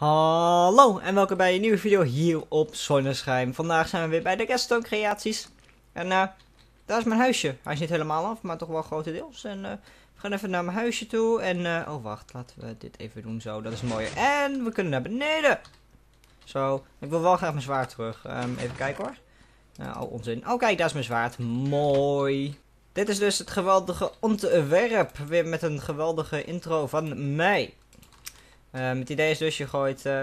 Hallo en welkom bij een nieuwe video hier op Zonneschijn. Vandaag zijn we weer bij de Redstone creaties. En eh, daar is mijn huisje. Hij is niet helemaal af, maar toch wel grotendeels. En eh, we gaan even naar mijn huisje toe. En, eh, oh wacht, laten we dit even doen zo. Dat is mooi. En we kunnen naar beneden. Zo, ik wil wel graag mijn zwaard terug. Ehm, even kijken hoor. Nou, oh, onzin. Oh kijk, daar is mijn zwaard. Mooi. Dit is dus het geweldige ontwerp. Weer met een geweldige intro van mij. Um, het idee is dus, je gooit uh,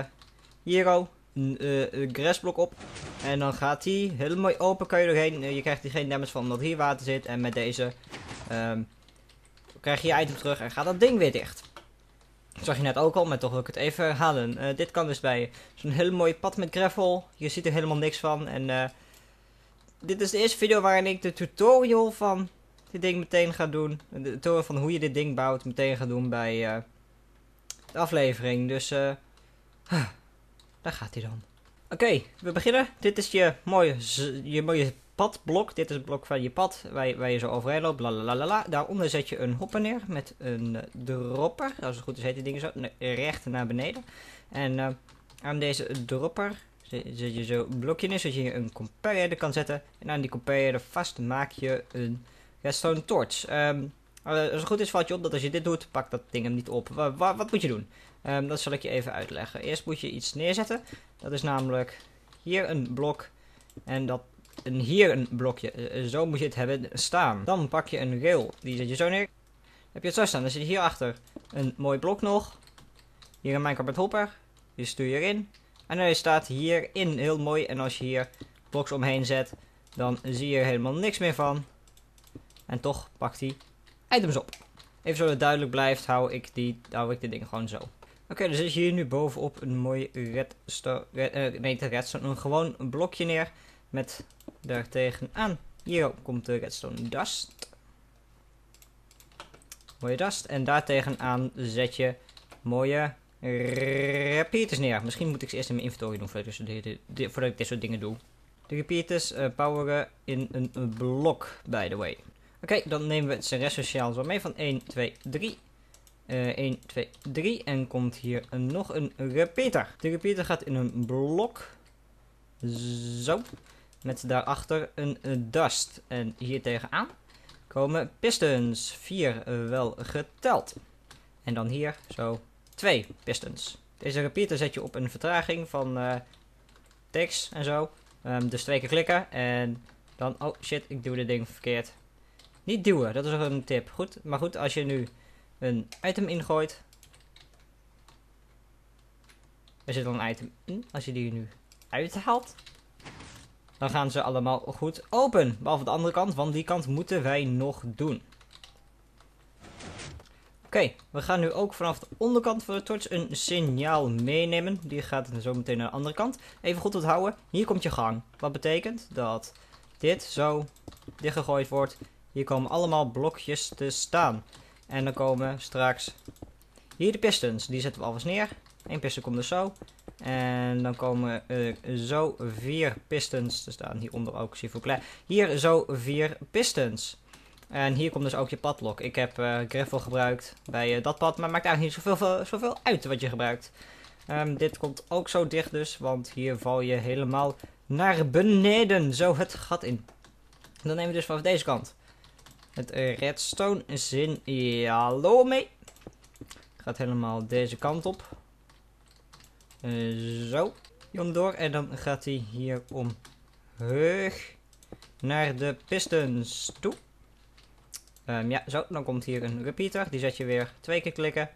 hier een uh, grasblok op. En dan gaat die mooi open, kan je doorheen. Je krijgt hier geen damage van omdat hier water zit. En met deze um, krijg je je item terug en gaat dat ding weer dicht. Dat zag je net ook al, maar toch wil ik het even herhalen. dit kan dus bij zo'n heel mooi pad met gravel. Je ziet er helemaal niks van. En dit is de eerste video waarin ik de tutorial van dit ding meteen ga doen. De tutorial van hoe je dit ding bouwt meteen ga doen bij de aflevering. Dus uh, daar gaat hij dan. Oké, we beginnen. Dit is je mooie, je mooie padblok. Dit is het blok van je pad waar je, waar je zo overheen loopt. Lalalala. Daaronder zet je een hopper neer met een uh, dropper. Als het goed is heet die dingen zo. recht naar beneden. En uh, aan deze dropper zet je zo blokje in zodat je een comparator kan zetten. En aan die comparator vast maak je een redstone torch. Uh, als het goed is valt je op dat als je dit doet, pakt dat ding hem niet op. wat, wat moet je doen? Um, dat zal ik je even uitleggen. Eerst moet je iets neerzetten. Dat is namelijk hier een blok en dat en hier een blokje. Uh, zo moet je het hebben staan. Dan pak je een rail, die zet je zo neer. Heb je het zo staan, dan zit je hierachter een mooi blok nog. Hier een Minecraft hopper. Die stuur je erin. En dan staat hierin heel mooi. En als je hier bloks omheen zet, dan zie je er helemaal niks meer van. En toch pakt hij items op. Even zo het duidelijk blijft, hou ik, die, hou ik dit ding gewoon zo. Oké, okay, zit je hier nu bovenop een mooi redstone, red, uh, nee, redstone, een gewoon blokje neer met daar tegenaan. Hier komt de redstone dust. Mooie dust. En daar tegenaan zet je mooie repeaters neer. Misschien moet ik ze eerst in mijn inventory doen voordat ik, dit soort dingen doe. De repeaters uh, poweren in een blok, by the way. Oké, dan nemen we het rest sociaal zo mee van 1, 2, 3. Uh, 1, 2, 3. En komt hier nog een repeater. De repeater gaat in een blok. Zo. Met daarachter een, een dust. En hier tegenaan komen pistons. 4 uh, wel geteld. En dan hier zo 2 pistons. Deze repeater zet je op een vertraging van uh, tekst en zo. Um, dus twee keer klikken en dan... Oh shit, ik doe dit ding verkeerd. Niet duwen, dat is ook een tip. Goed, maar goed, als je nu een item ingooit. Er zit al een item in. Als je die nu uithaalt. Dan gaan ze allemaal goed open. Behalve de andere kant, want die kant moeten wij nog doen. Oké, we gaan nu ook vanaf de onderkant van de torch een signaal meenemen. Die gaat zo meteen naar de andere kant. Even goed onthouden, hier komt je gang. Wat betekent dat dit zo dichtgegooid wordt hier komen allemaal blokjes te staan. En dan komen straks hier de pistons. Die zetten we alvast neer. Eén piston komt dus zo. En dan komen uh, zo vier pistons te staan. Hieronder ook, s'il Hier zo vier pistons. En hier komt dus ook je padlok. Ik heb uh, gravel gebruikt bij uh, dat pad. Maar maakt eigenlijk niet zoveel, zoveel uit wat je gebruikt. Um, dit komt ook zo dicht dus. Want hier val je helemaal naar beneden. Zo het gat in. dan nemen we dus vanaf deze kant het redstone hallo mee. Gaat helemaal deze kant op. Uh, zo. Door. En dan gaat hij hier omhoog naar de pistons toe. Um, ja, zo. Dan komt hier een repeater. Die zet je weer twee keer klikken.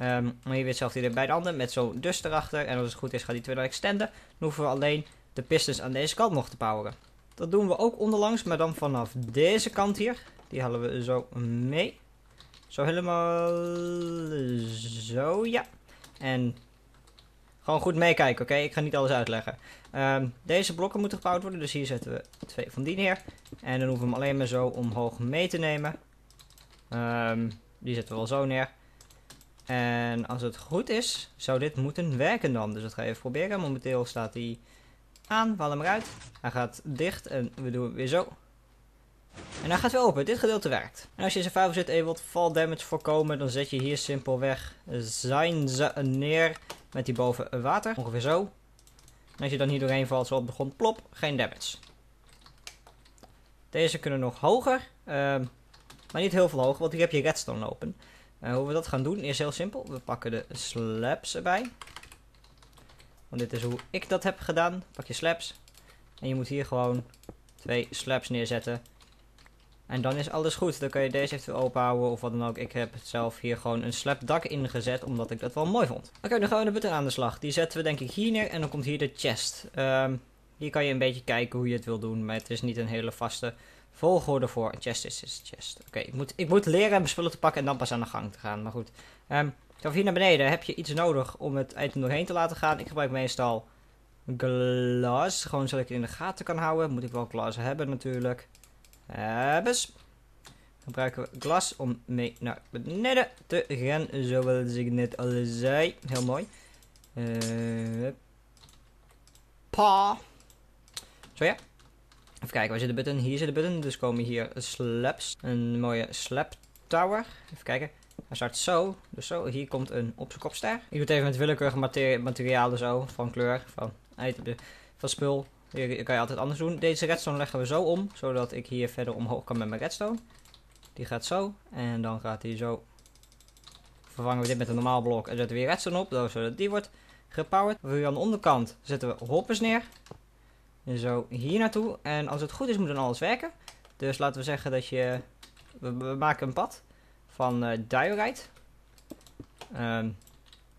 Um, maar hier weer hetzelfde hier bij de andere. Met zo'n dus erachter. En als het goed is gaat die twee dan extenden. Dan hoeven we alleen de pistons aan deze kant nog te poweren. Dat doen we ook onderlangs. Maar dan vanaf deze kant hier. Die halen we zo mee. Zo helemaal zo, ja. En gewoon goed meekijken, oké? Ik ga niet alles uitleggen. Um, deze blokken moeten gebouwd worden, dus hier zetten we twee van die neer. En dan hoeven we hem alleen maar zo omhoog mee te nemen. Um, die zetten we wel zo neer. En als het goed is, zou dit moeten werken dan. Dus dat ga je even proberen. Momenteel staat hij aan, we halen hem eruit. Hij gaat dicht en we doen het weer zo. En dan gaat weer open. Dit gedeelte werkt. En als je in zit en je wilt fall damage voorkomen, dan zet je hier simpelweg zijn ze neer. met die boven water. Ongeveer zo. En als je dan hier doorheen valt, zo op de plop, geen damage. Deze kunnen nog hoger. ehm, maar niet heel veel hoger, want hier heb je redstone lopen. Eh, hoe we dat gaan doen is heel simpel. We pakken de slabs erbij. Want dit is hoe ik dat heb gedaan. Pak je slabs. En je moet hier gewoon twee slabs neerzetten. En dan is alles goed. Dan kan je deze eventueel openhouden of wat dan ook. Ik heb zelf hier gewoon een slabdak ingezet, omdat ik dat wel mooi vond. Oké, dan gaan we de button aan de slag. Die zetten we denk ik hier neer en dan komt hier de chest. Ehm, hier kan je een beetje kijken hoe je het wil doen, maar het is niet een hele vaste volgorde voor. Een chest is, is chest. Oké, ik, moet, ik moet leren mijn spullen te pakken en dan pas aan de gang te gaan. Maar goed. Zo, hier naar beneden heb je iets nodig om het item doorheen te laten gaan. Ik gebruik meestal glas. Gewoon zodat ik het in de gaten kan houden. Moet ik wel glas hebben natuurlijk. Hebbes. Gebruiken we glas om mee naar beneden te gaan. Zoals ik net al zei. Heel mooi. Eh pa. Zo ja. Even kijken, waar zit de button? Hier zit de button. Dus komen hier slabs. Een mooie slab tower. Even kijken. Hij start zo. Dus zo. Hier komt een op zijn kopster. Ik doe het even met willekeurige materi materialen zo. Van kleur. Van, van spul. Hier kan je altijd anders doen. Deze redstone leggen we zo om. Zodat ik hier verder omhoog kan met mijn redstone. Die gaat zo. En dan gaat hij zo. Vervangen we dit met een normaal blok. En zetten we weer redstone op. Zodat die wordt gepowered. We aan de onderkant zetten we hoppers neer. En zo hier naartoe. En als het goed is moet dan alles werken. Dus laten we zeggen dat je... We, maken een pad van eh diorite. Ehm,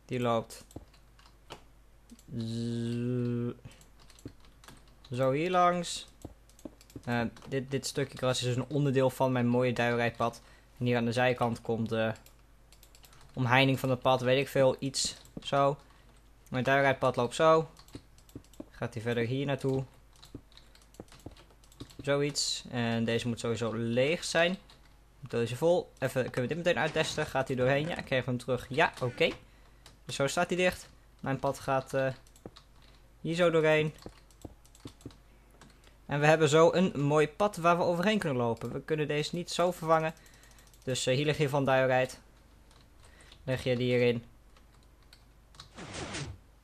die loopt... zo hier langs. Eh, dit, dit stukje gras is dus een onderdeel van mijn mooie diorite pad. En hier aan de zijkant komt de omheining van het pad, weet ik veel, iets zo. Mijn diorite pad loopt zo. Gaat hij verder hier naartoe. Zoiets. En deze moet sowieso leeg zijn. Deze vol. Even, kunnen we dit meteen uittesten? Gaat hij doorheen? Ja, ik krijg hem terug. Ja, oké. Dus zo staat hij dicht. Mijn pad gaat eh, hier zo doorheen. En we hebben zo een mooi pad waar we overheen kunnen lopen. We kunnen deze niet zo vervangen. Dus eh, hier ligt hier van diorite. Leg je die hierin.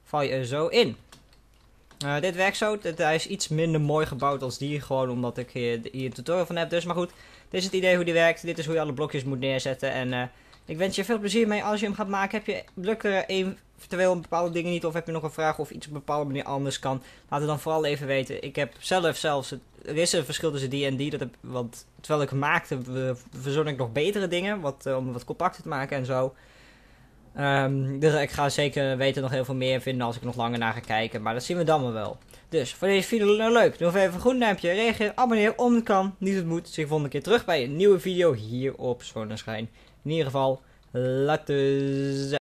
Val je er zo in. Eh, dit werkt zo. Hij is iets minder mooi gebouwd als die. Gewoon omdat ik hier, hier een tutorial van heb. Dus maar goed. Dit is het idee hoe die werkt. Dit is hoe je alle blokjes moet neerzetten. En eh, ik wens je veel plezier mee als je hem gaat maken. Heb je lukt er eventueel bepaalde dingen niet. Of heb je nog een vraag of iets op een bepaalde manier anders kan. Laat het dan vooral even weten. Ik heb zelf zelfs... Het, er is een verschil tussen die en die. Dat heb, want terwijl ik maakte verzon ik nog betere dingen. Wat, eh, om wat compacter te maken en zo. Ehm, dus ik ga zeker weten nog heel veel meer vinden als ik nog langer naar ga kijken. Maar dat zien we dan wel wel. Dus voor deze video nou leuk. Doe even een groen duimpje. Reageer, abonneer om het kan. Niet het moet. Zie je volgende keer terug bij een nieuwe video hier op Zonneschijn. In ieder geval, laten